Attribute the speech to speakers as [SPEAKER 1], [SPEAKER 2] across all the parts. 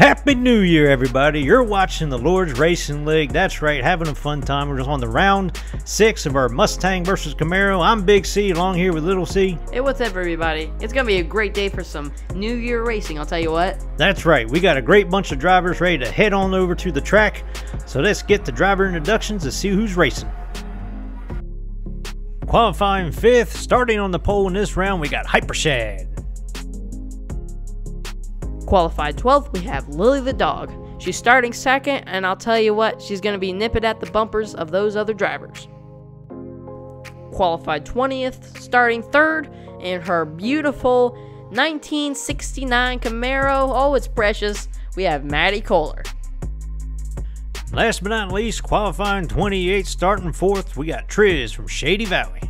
[SPEAKER 1] Happy New Year, everybody. You're watching the Lord's Racing League. That's right, having a fun time. We're just on the round six of our Mustang versus Camaro. I'm Big C, along here with Little C.
[SPEAKER 2] Hey, what's up, everybody? It's gonna be a great day for some New Year racing, I'll tell you what.
[SPEAKER 1] That's right, we got a great bunch of drivers ready to head on over to the track. So let's get the driver introductions to see who's racing. Qualifying fifth, starting on the pole in this round, we got Hypershad.
[SPEAKER 2] Qualified 12th, we have Lily the dog. She's starting second, and I'll tell you what, she's gonna be nipping at the bumpers of those other drivers. Qualified 20th, starting third, in her beautiful 1969 Camaro. Oh, it's precious. We have Maddie Kohler.
[SPEAKER 1] Last but not least, qualifying 28th, starting fourth, we got Triz from Shady Valley.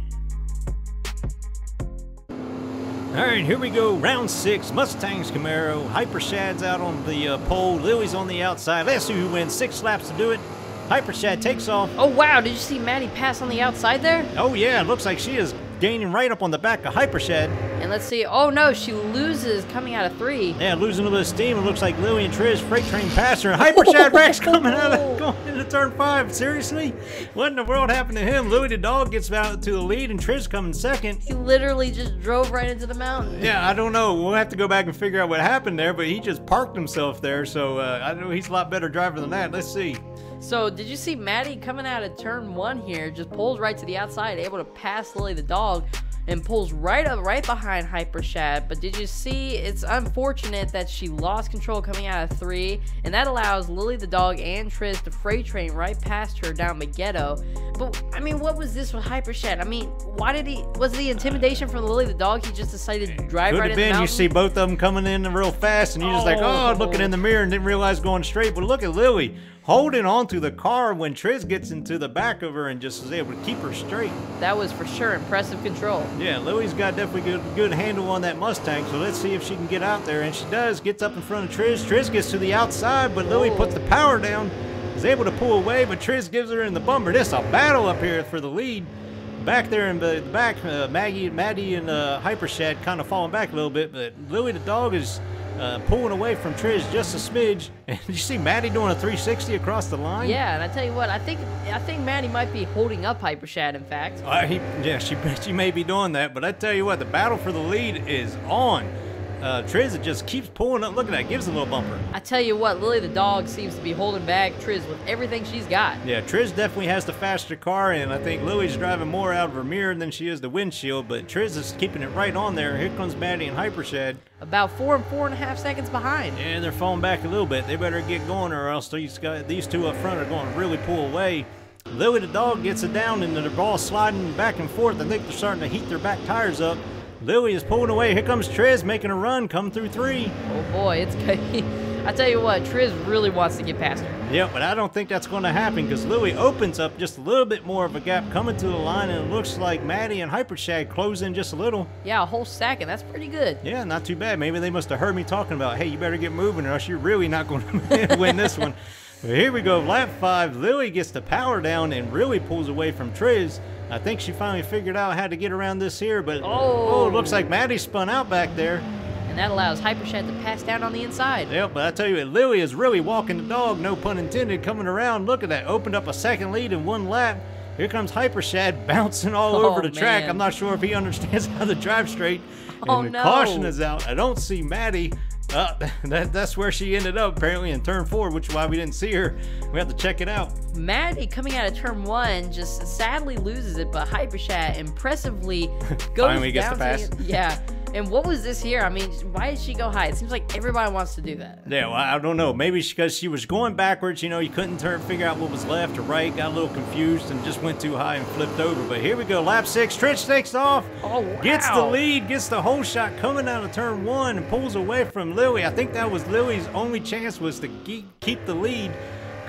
[SPEAKER 1] All right, here we go. Round six, Mustangs Camaro. Hypershad's out on the uh, pole. Lily's on the outside. Let's see who wins. Six laps to do it. Hypershad takes off.
[SPEAKER 2] Oh, wow, did you see Maddie pass on the outside there?
[SPEAKER 1] Oh, yeah, it looks like she is gaining right up on the back of Hypershad.
[SPEAKER 2] And let's see. Oh, no, she loses coming out of three.
[SPEAKER 1] Yeah, losing a little bit of steam. It looks like Lily and Triz freight train past her. And Hypershad Rex coming out of going into turn five. Seriously? What in the world happened to him? Lily the dog gets out to the lead and Triz coming second.
[SPEAKER 2] He literally just drove right into the mountain.
[SPEAKER 1] Yeah, I don't know. We'll have to go back and figure out what happened there, but he just parked himself there. So uh, I know he's a lot better driver than that. Let's see.
[SPEAKER 2] So, did you see Maddie coming out of turn one here? Just pulls right to the outside, able to pass Lily the dog and pulls right up right behind Hyper Shad. But did you see it's unfortunate that she lost control coming out of three, and that allows Lily the dog and Triz to freight train right past her down Megiddo. But I mean, what was this with Hyper Shad? I mean, why did he was the intimidation from Lily the dog? He just decided to drive
[SPEAKER 1] Could
[SPEAKER 2] right
[SPEAKER 1] have
[SPEAKER 2] in the
[SPEAKER 1] been. You see both of them coming in real fast, and you're just like, oh, oh looking in the mirror and didn't realize going straight. But look at Lily holding on to the car when Triz gets into the back of her and just is able to keep her straight.
[SPEAKER 2] That was for sure impressive control.
[SPEAKER 1] Yeah, Lily's got definitely good good handle on that Mustang, so let's see if she can get out there. And she does, gets up in front of Triz. Triz gets to the outside, but Lily puts the power down, is able to pull away, but Triz gives her in the bumper. This is a battle up here for the lead. Back there in the back, uh, Maggie, Maddie, and uh, Hypershad kind of falling back a little bit, but Lily the dog is uh, pulling away from Triz just a smidge. And you see Maddie doing a 360 across the line?
[SPEAKER 2] Yeah, and I tell you what, I think I think Maddie might be holding up Hypershad. In fact,
[SPEAKER 1] Uh, he, yeah, she, she may be doing that, but I tell you what, the battle for the lead is on. Uh, Triz just keeps pulling up. Look at that, gives a little bumper.
[SPEAKER 2] I tell you what, Lily the dog seems to be holding back Triz with everything she's got.
[SPEAKER 1] Yeah, Triz definitely has the faster car, and I think Lily's driving more out of her mirror than she is the windshield, but Triz is keeping it right on there. Here comes Maddie and Hypershad.
[SPEAKER 2] About four and four and a half seconds behind.
[SPEAKER 1] and they're falling back a little bit. They better get going, or else these, guys, these two up front are going to really pull away. Lily the dog gets it down, and they're all sliding back and forth. I think they're starting to heat their back tires up. Lily is pulling away. Here comes Triz making a run, come through three.
[SPEAKER 2] Oh boy, it's. I tell you what, Triz really wants to get past her.
[SPEAKER 1] Yeah, but I don't think that's going to happen because Lily opens up just a little bit more of a gap coming to the line, and it looks like Maddie and Hypershad close in just a little.
[SPEAKER 2] Yeah, a whole second. That's pretty good.
[SPEAKER 1] Yeah, not too bad. Maybe they must have heard me talking about, hey, you better get moving or else you're really not going to win this one. But here we go, lap five. Lily gets the power down and really pulls away from Triz. I think she finally figured out how to get around this here, but
[SPEAKER 2] Oh.
[SPEAKER 1] it looks like Maddie spun out back there.
[SPEAKER 2] And that allows Hypershad to pass down on the inside.
[SPEAKER 1] Yep, but I tell you, Lily is really walking the dog, no pun intended, coming around. Look at that, opened up a second lead in one lap. Here comes Hypershad bouncing all
[SPEAKER 2] Oh,
[SPEAKER 1] over the track. I'm not sure if he understands how to drive straight. Oh, and
[SPEAKER 2] Oh,
[SPEAKER 1] the
[SPEAKER 2] no.
[SPEAKER 1] caution is out. I don't see Maddie. Uh, that, that's where she ended up, apparently, in turn four, which is why we didn't see her. We have to check it out.
[SPEAKER 2] Maddie coming out of turn one just sadly loses it, but Hypershad impressively goes
[SPEAKER 1] Finally gets the pass.
[SPEAKER 2] to yeah. And what was this here? I mean, why did she go high? It seems like everybody wants to do that.
[SPEAKER 1] Yeah, well, I don't know. Maybe because she was going backwards, you know, you couldn't turn, figure out what was left or right, got a little confused and just went too high and flipped over. But here we go, lap six. Trench takes off,
[SPEAKER 2] Oh, wow.
[SPEAKER 1] gets the lead, gets the whole shot coming out of turn one and pulls away from Lily. I think that was Lily's only chance was to keep, keep the lead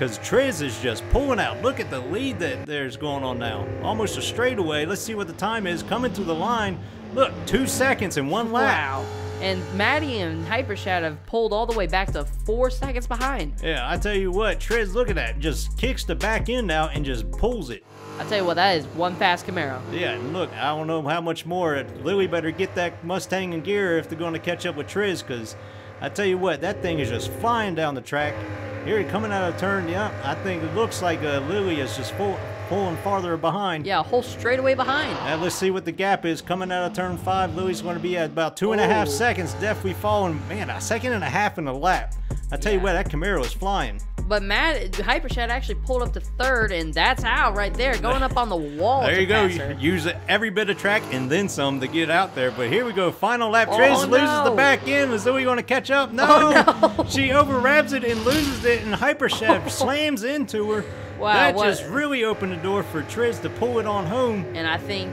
[SPEAKER 1] because Triz is just pulling out. Look at the lead that there's going on now. Almost a straightaway. Let's see what the time is coming to the line. Look, two seconds in one lap.
[SPEAKER 2] Wow. And Maddie and Hypershad have pulled all the way back to four seconds behind.
[SPEAKER 1] Yeah, I tell you what, Triz, look at that. Just kicks the back end out and just pulls it.
[SPEAKER 2] I tell you what, that is one fast Camaro.
[SPEAKER 1] Yeah, and look, I don't know how much more. Lily better get that Mustang in gear if they're going to catch up with Triz, because I tell you what, that thing is just flying down the track. Here, he coming out of turn, yeah, I think it looks like uh, Lily is just full, pulling farther behind.
[SPEAKER 2] Yeah, a whole straightaway behind.
[SPEAKER 1] Now let's see what the gap is coming out of turn five. Lily's going to be at about two and a half
[SPEAKER 2] Oh.
[SPEAKER 1] seconds. Definitely falling, man, a second and a half in a lap. I tell you what, that Camaro is flying.
[SPEAKER 2] But Matt Hypershad actually pulled up to third, and that's how right there, going up on the wall.
[SPEAKER 1] There you go. Use every bit of track and then some to get out there. But here we go. Final lap.
[SPEAKER 2] Oh,
[SPEAKER 1] Triz loses the back end. Is Zoe going to catch up? Oh, no.
[SPEAKER 2] Oh, no.
[SPEAKER 1] She overwraps it and loses it, and Hypershad slams into her.
[SPEAKER 2] Wow,
[SPEAKER 1] That
[SPEAKER 2] what-
[SPEAKER 1] just really opened the door for Triz to pull it on home.
[SPEAKER 2] And I think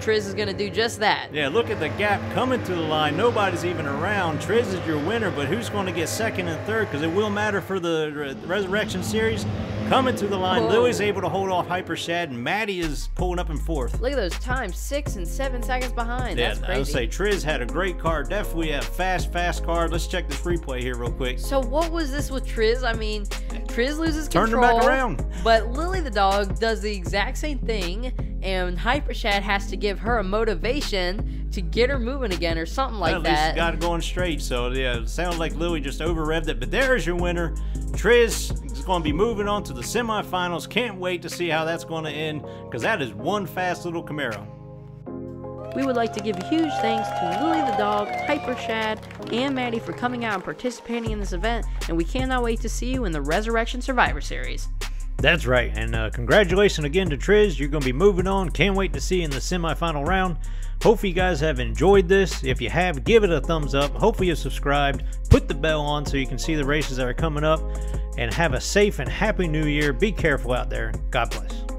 [SPEAKER 2] Triz is gonna do just that.
[SPEAKER 1] Yeah, look at the gap coming to the line. Nobody's even around. Triz is your winner, but who's going to get second and third? Because it will matter for the Re- Resurrection Series. Coming to the line,
[SPEAKER 2] Whoa.
[SPEAKER 1] Lily's able to hold off Hyper Shad, and Maddie is pulling up in fourth.
[SPEAKER 2] Look at those times, six and seven seconds behind.
[SPEAKER 1] Yeah,
[SPEAKER 2] That's
[SPEAKER 1] I would say Triz had a great car. Definitely a fast, fast car. Let's check this replay here real quick.
[SPEAKER 2] So what was this with Triz? I mean, Triz loses
[SPEAKER 1] Turned her
[SPEAKER 2] control.
[SPEAKER 1] back around.
[SPEAKER 2] But Lily the dog does the exact same thing, and Hypershad has to give her a motivation to get her moving again or something like that.
[SPEAKER 1] At least
[SPEAKER 2] that.
[SPEAKER 1] got it going straight. So yeah, it sounds like Lily just over revved it. But there's your winner. Triz is going to be moving on to the semifinals. Can't wait to see how that's going to end because that is one fast little Camaro.
[SPEAKER 2] We would like to give a huge thanks to Lily the dog, Hyper Shad, and Maddie for coming out and participating in this event, and we cannot wait to see you in the Resurrection Survivor Series.
[SPEAKER 1] That's right, and uh, congratulations again to Triz. You're going to be moving on. Can't wait to see you in the semifinal round. Hopefully, you guys have enjoyed this. If you have, give it a thumbs up. Hopefully, you're subscribed. Put the bell on so you can see the races that are coming up. And have a safe and happy new year. Be careful out there. God bless.